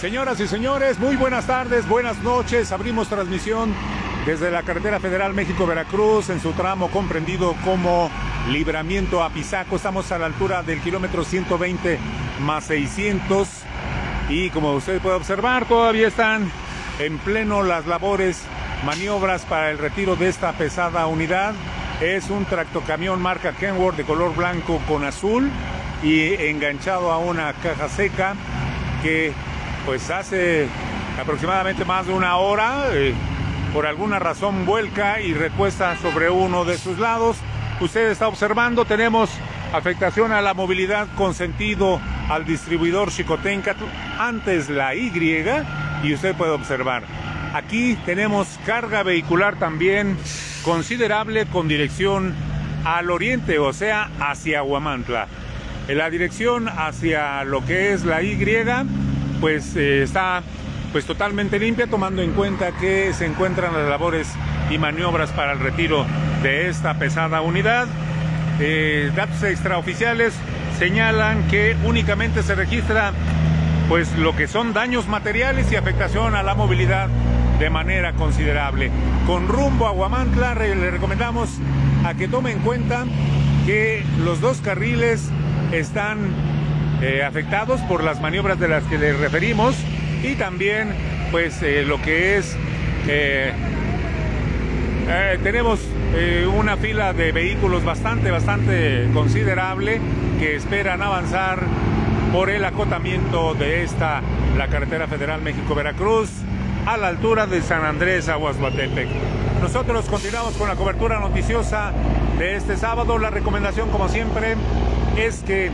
Señoras y señores, muy buenas tardes, buenas noches. Abrimos transmisión desde la carretera federal México-Veracruz en su tramo comprendido como Libramiento a Pisaco. Estamos a la altura del kilómetro 120 más 600 y como usted puede observar todavía están en pleno las labores, maniobras para el retiro de esta pesada unidad. Es un tractocamión marca Kenworth de color blanco con azul y enganchado a una caja seca que pues hace aproximadamente más de una hora eh, por alguna razón vuelca y recuesta sobre uno de sus lados. Usted está observando, tenemos afectación a la movilidad con sentido al distribuidor Chicotenca, antes la Y, y usted puede observar. Aquí tenemos carga vehicular también considerable con dirección al oriente, o sea, hacia Huamantla. En la dirección hacia lo que es la Y, pues eh, está pues totalmente limpia, tomando en cuenta que se encuentran las labores y maniobras para el retiro de esta pesada unidad. Eh, datos extraoficiales señalan que únicamente se registra pues lo que son daños materiales y afectación a la movilidad de manera considerable. Con rumbo a Huamantla le recomendamos a que tome en cuenta que los dos carriles están eh, afectados por las maniobras de las que les referimos y también pues eh, lo que es eh, tenemos una fila de vehículos bastante bastante considerable que esperan avanzar por el acotamiento de esta la carretera federal México Veracruz a la altura de San Andrés Aguasguatepec. Nosotros continuamos con la cobertura noticiosa de este sábado. La recomendación, como siempre, es que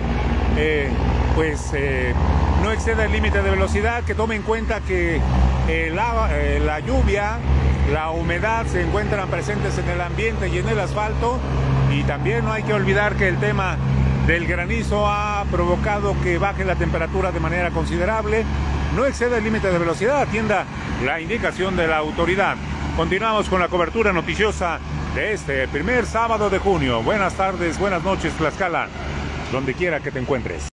pues eh, no exceda el límite de velocidad, que tome en cuenta que eh, la, lluvia, la humedad se encuentran presentes en el ambiente y en el asfalto y también no hay que olvidar que el tema del granizo ha provocado que baje la temperatura de manera considerable. No exceda el límite de velocidad, atienda la indicación de la autoridad. Continuamos con la cobertura noticiosa de este primer sábado de junio. Buenas tardes, buenas noches, Tlaxcala donde quiera que te encuentres.